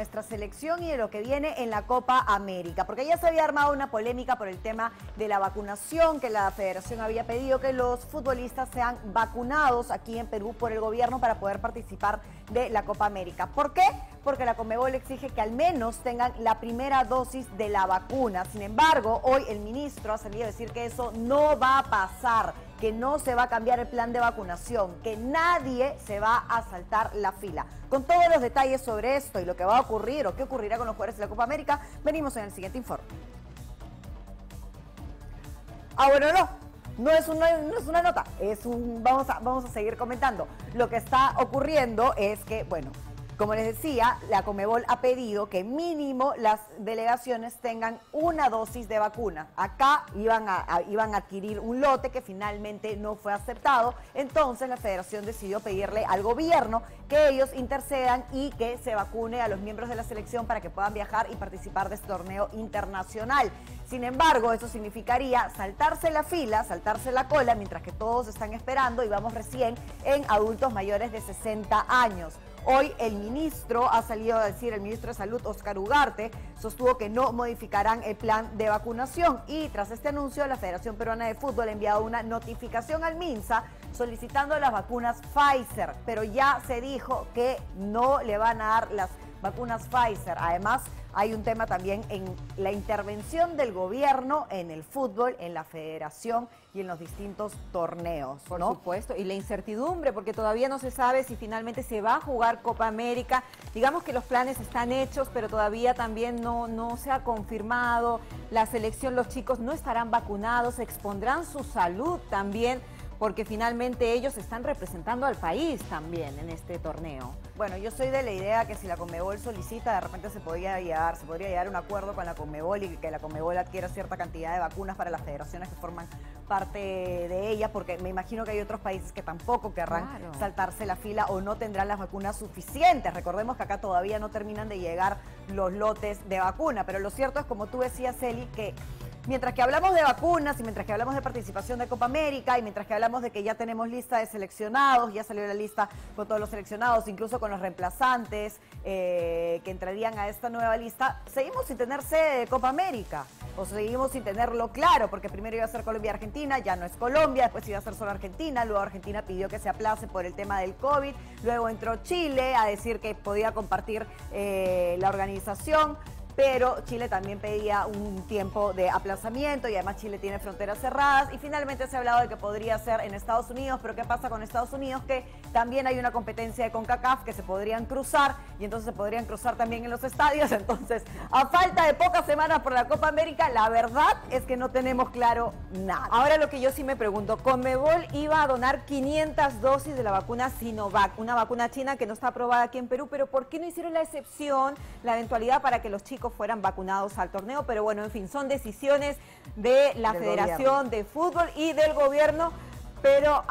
nuestra selección y de lo que viene en la Copa América, porque ya se había armado una polémica por el tema de la vacunación, que la federación había pedido que los futbolistas sean vacunados aquí en Perú por el gobierno para poder participar de la Copa América. ¿Por qué? Porque la Conmebol exige que al menos tengan la primera dosis de la vacuna. Sin embargo, hoy el ministro ha salido a decir que eso no va a pasar que no se va a cambiar el plan de vacunación, que nadie se va a saltar la fila. Con todos los detalles sobre esto y lo que va a ocurrir o qué ocurrirá con los jugadores de la Copa América, venimos en el siguiente informe. Ah, bueno, no, no es una, no es una nota, es un, vamos a, vamos a seguir comentando. Lo que está ocurriendo es que, bueno, como les decía, la Comebol ha pedido que mínimo las delegaciones tengan una dosis de vacuna. Acá iban a, iban a adquirir un lote que finalmente no fue aceptado. Entonces la federación decidió pedirle al gobierno que ellos intercedan y que se vacune a los miembros de la selección para que puedan viajar y participar de este torneo internacional. Sin embargo, eso significaría saltarse la fila, saltarse la cola, mientras que todos están esperando y vamos recién en adultos mayores de 60 años. Hoy el ministro ha salido a decir, el ministro de Salud, Oscar Ugarte, sostuvo que no modificarán el plan de vacunación. Y tras este anuncio la Federación Peruana de Fútbol ha enviado una notificación al MINSA solicitando las vacunas Pfizer, pero ya se dijo que no le van a dar las vacunas Pfizer. Además, hay un tema también en la intervención del gobierno en el fútbol, en la federación y en los distintos torneos. Por supuesto, y la incertidumbre, porque todavía no se sabe si finalmente se va a jugar Copa América. Digamos que los planes están hechos, pero todavía también no, no se ha confirmado. La selección, los chicos no estarán vacunados, expondrán su salud también porque finalmente ellos están representando al país también en este torneo. Bueno, yo soy de la idea que si la Conmebol solicita, de repente se podría llegar, se podría llegar a un acuerdo con la Conmebol y que la Conmebol adquiera cierta cantidad de vacunas para las federaciones que forman parte de ella, porque me imagino que hay otros países que tampoco querrán saltarse la fila o no tendrán las vacunas suficientes. Recordemos que acá todavía no terminan de llegar los lotes de vacuna, pero lo cierto es, como tú decías, Celi, que mientras que hablamos de vacunas y mientras que hablamos de participación de Copa América y mientras que hablamos de que ya tenemos lista de seleccionados, ya salió la lista con todos los seleccionados, incluso con los reemplazantes eh, que entrarían a esta nueva lista, seguimos sin tener sede de Copa América o seguimos sin tenerlo claro, porque primero iba a ser Colombia-Argentina, ya no es Colombia, después iba a ser solo Argentina, luego Argentina pidió que se aplace por el tema del COVID, luego entró Chile a decir que podía compartir eh, la organización pero Chile también pedía un tiempo de aplazamiento y además Chile tiene fronteras cerradas y finalmente se ha hablado de que podría ser en Estados Unidos, pero ¿qué pasa con Estados Unidos? Que también hay una competencia de CONCACAF que se podrían cruzar y entonces se podrían cruzar también en los estadios, entonces a falta de pocas semanas por la Copa América, la verdad es que no tenemos claro nada. Ahora lo que yo sí me pregunto, Conmebol iba a donar 500 dosis de la vacuna Sinovac, una vacuna china que no está aprobada aquí en Perú, pero ¿por qué no hicieron la excepción, la eventualidad para que los chicos fueran vacunados al torneo, pero bueno, en fin, son decisiones de la Federación de Fútbol y del gobierno, pero...